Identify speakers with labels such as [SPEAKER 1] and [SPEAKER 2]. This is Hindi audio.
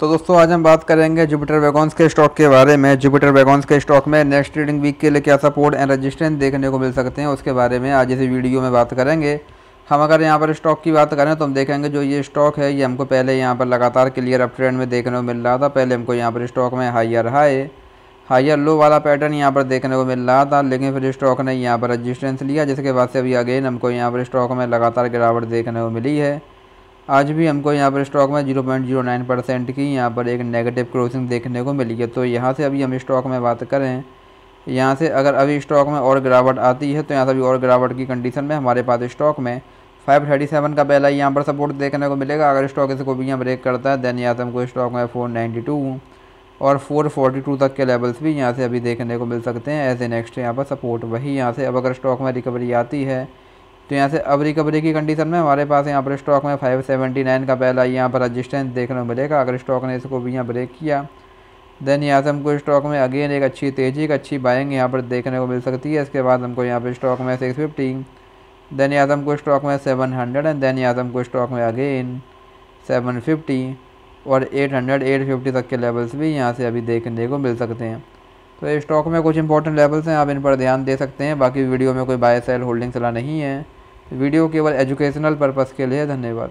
[SPEAKER 1] तो दोस्तों, आज हम बात करेंगे जुपिटर वैगॉन्स के स्टॉक के बारे में। जुपिटर वैगॉन्स के स्टॉक में नेक्स्ट ट्रेडिंग वीक के लिए क्या सपोर्ट एंड रजिस्टेंस देखने को मिल सकते हैं, उसके बारे में आज इसी वीडियो में बात करेंगे। हम अगर यहाँ पर स्टॉक की बात करें तो हम देखेंगे जो ये स्टॉक है, ये हमको पहले यहाँ पर लगातार क्लियर अप ट्रेंड में देखने को मिल रहा था। पहले हमको यहाँ पर स्टॉक में हाइयर हाई हाइयर लो वाला पैटर्न यहाँ पर देखने को मिल रहा था, लेकिन फिर स्टॉक ने यहाँ पर रजिस्टेंस लिया, जिसके बाद से अभी अगेन हमको यहाँ पर स्टॉक में लगातार गिरावट देखने को मिली है। आज भी हमको यहाँ पर स्टॉक में zero point zero nine percent की यहाँ पर एक नेगेटिव क्रॉसिंग देखने को मिली है। तो यहाँ से अभी हम स्टॉक में बात करें यहाँ से अगर अभी स्टॉक में और गिरावट आती है तो यहाँ से अभी और गिरावट की कंडीशन में हमारे पास स्टॉक में फाइव थर्टी सेवन का पहला यहाँ पर सपोर्ट देखने को मिलेगा। अगर स्टॉक इसको भी यहाँ ब्रेक करता है देन यहाँ से हमको स्टॉक में फोर नाइन्टी टू और फोर फोर्टी टू तक के लेवल्स भी यहाँ से अभी देखने को मिल सकते हैं। एज ए नेक्स्ट यहाँ पर सपोर्ट वही यहाँ से अब अगर स्टॉक में रिकवरी आती है तो यहाँ से अब रिकवरी की कंडीशन में हमारे पास यहाँ पर स्टॉक में 579 का पहला यहाँ पर रजिस्टेंस देखने को मिलेगा। अगर स्टॉक ने इसको भी यहाँ ब्रेक किया देन यहाँ से हमको स्टॉक में अगेन एक अच्छी तेज़ी, एक अच्छी बाइंग यहाँ पर देखने को मिल सकती है। इसके बाद हमको यहाँ पर स्टॉक में सिक्स फिफ्टी देन यहाँ से हमको स्टॉक में सेवन हंड्रेड एंड देन यहाँ से हमको स्टॉक में अगेन सेवन फिफ्टी और एट हंड्रेड एट फिफ्टी तक के लेवल्स भी यहाँ से अभी देखने को मिल सकते हैं। तो स्टॉक में कुछ इंपॉर्टेंट लेवल्स हैं, आप इन पर ध्यान दे सकते हैं। बाकी वीडियो में कोई बाय सेल होल्डिंग सलाह नहीं है। वीडियो केवल एजुकेशनल पर्पज़ के लिए धन्यवाद।